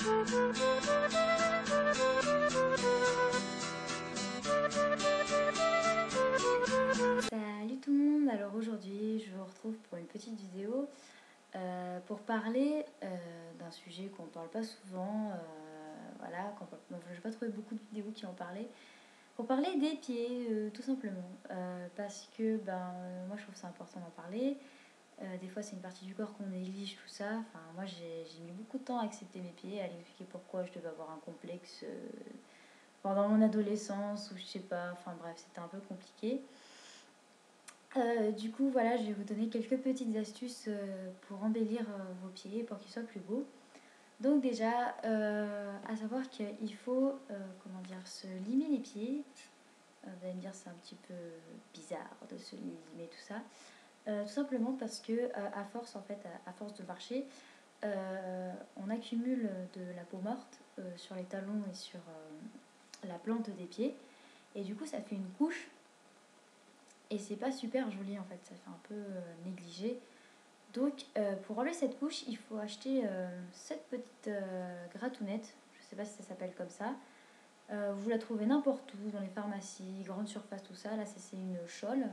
Salut tout le monde, alors aujourd'hui je vous retrouve pour une petite vidéo euh, pour parler euh, d'un sujet qu'on parle pas souvent, euh, voilà, je n'ai pas trouvé beaucoup de vidéos qui en parlaient, pour parler des pieds tout simplement, parce que ben, moi je trouve ça important d'en parler, des fois c'est une partie du corps qu'on néglige, tout ça, moi j'ai mis beaucoup de temps à accepter mes pieds, à expliquer pourquoi je devais avoir un complexe pendant mon adolescence ou je sais pas, enfin bref c'était un peu compliqué. Euh, du coup, voilà, je vais vous donner quelques petites astuces euh, pour embellir euh, vos pieds, pour qu'ils soient plus beaux. Donc déjà, à savoir qu'il faut, comment dire, se limer les pieds. vous allez me dire c'est un petit peu bizarre de se limer tout ça. Tout simplement parce que à force, en fait, à, force de marcher, on accumule de la peau morte sur les talons et sur la plante des pieds. Et du coup, ça fait une couche et c'est pas super joli en fait, ça fait un peu euh, négligé. Donc euh, pour enlever cette couche, il faut acheter euh, cette petite gratounette, je sais pas si ça s'appelle comme ça. vous la trouvez n'importe où, dans les pharmacies, grandes surfaces, tout ça. Là c'est une chôle.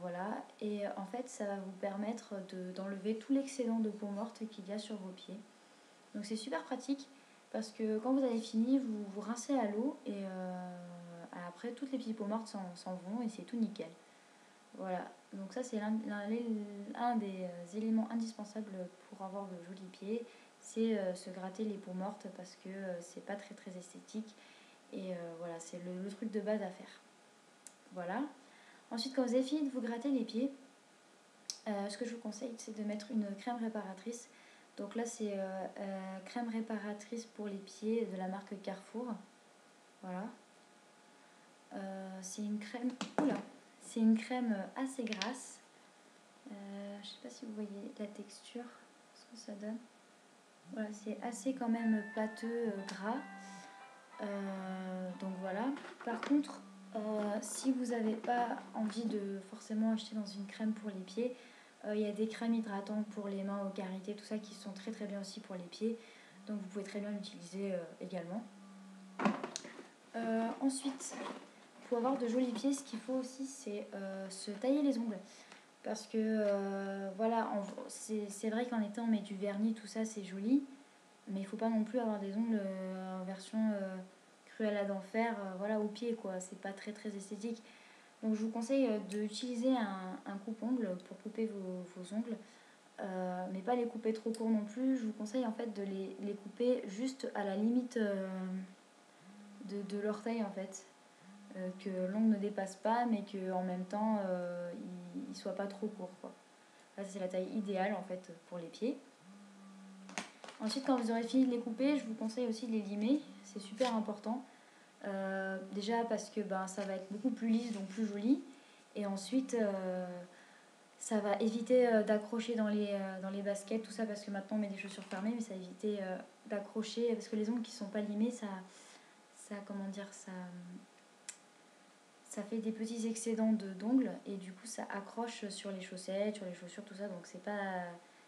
Voilà, et en fait ça va vous permettre d'enlever tout l'excédent de peau morte qu'il y a sur vos pieds. Donc c'est super pratique parce que quand vous avez fini, vous vous rincez à l'eau et après, toutes les petites peaux mortes s'en vont et c'est tout nickel. Voilà, donc ça c'est l'un des euh, éléments indispensables pour avoir de jolis pieds, c'est euh, se gratter les peaux mortes parce que euh, c'est pas très très esthétique et voilà, c'est le, truc de base à faire. Voilà. Ensuite, quand vous avez fini de vous gratter les pieds, ce que je vous conseille c'est de mettre une crème réparatrice. Donc là c'est crème réparatrice pour les pieds de la marque Carrefour. Voilà, euh, c'est une crème. C'est une crème assez grasse. Euh, je sais pas si vous voyez la texture, ce que ça donne. Voilà, c'est assez quand même pâteux, euh, gras. donc voilà. Par contre, si vous n'avez pas envie de forcément acheter dans une crème pour les pieds, il y a des crèmes hydratantes pour les mains, aux carités, tout ça qui sont très très bien aussi pour les pieds. Donc vous pouvez très bien l'utiliser également. ensuite, pour avoir de jolis pieds, ce qu'il faut aussi, c'est euh, se tailler les ongles. Parce que, euh, voilà, c'est vrai qu'en été, on met du vernis, tout ça, c'est joli. Mais il faut pas non plus avoir des ongles euh, en version cruelle à d'enfer, voilà, au pied, quoi. C'est pas très, très esthétique. Donc, je vous conseille d'utiliser un, un coupe-ongle pour couper vos, ongles. mais pas les couper trop courts non plus. Je vous conseille en fait de les, les couper juste à la limite de, de l'orteil en fait. Euh, que l'ongle ne dépasse pas, mais qu'en même temps, euh, il ne soit pas trop court. Quoi. Là, c'est la taille idéale en fait pour les pieds. Ensuite, quand vous aurez fini de les couper, je vous conseille aussi de les limer. C'est super important. Euh, déjà parce que ben, ça va être beaucoup plus lisse, donc plus joli. Et ensuite, ça va éviter d'accrocher dans les, dans les baskets, tout ça, parce que maintenant on met des chaussures fermées, mais ça va éviter d'accrocher, parce que les ongles qui sont pas limés, ça, ça comment dire, ça, ça fait des petits excédents d'ongles et du coup ça accroche sur les chaussettes, sur les chaussures, tout ça. Donc c'est pas,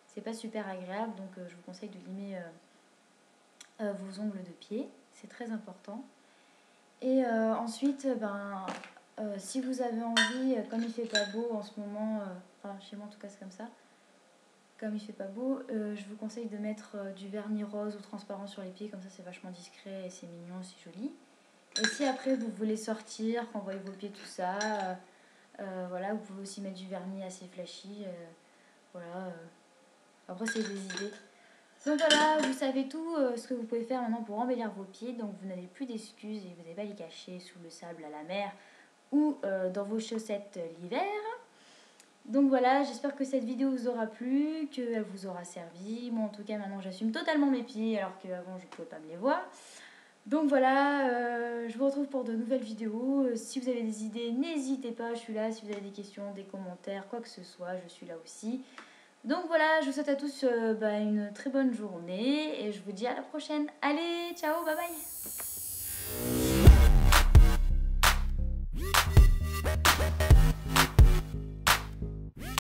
c'est pas super agréable. Donc euh, je vous conseille de limer euh, euh, vos ongles de pied. C'est très important. Et ensuite, ben, si vous avez envie, comme il fait pas beau en ce moment, enfin chez moi en tout cas c'est comme ça, comme il fait pas beau, je vous conseille de mettre du vernis rose ou transparent sur les pieds, comme ça c'est vachement discret et c'est mignon, c'est joli. Et si après vous voulez sortir, renvoyer vos pieds, tout ça, euh, euh, voilà, vous pouvez aussi mettre du vernis assez flashy. Euh, voilà. Après, c'est des idées. Donc voilà, vous savez tout ce que vous pouvez faire maintenant pour embellir vos pieds. Donc vous n'avez plus d'excuses et vous n'avez pas les cacher sous le sable à la mer ou dans vos chaussettes l'hiver. Donc voilà, j'espère que cette vidéo vous aura plu, qu'elle vous aura servi. Moi en tout cas maintenant j'assume totalement mes pieds alors qu'avant je ne pouvais pas me les voir. Donc voilà, euh, je vous retrouve pour de nouvelles vidéos. Euh, si vous avez des idées, n'hésitez pas, je suis là. Si vous avez des questions, des commentaires, quoi que ce soit, je suis là aussi. Donc voilà, je vous souhaite à tous euh, bah, une très bonne journée et je vous dis à la prochaine. Allez, ciao, bye bye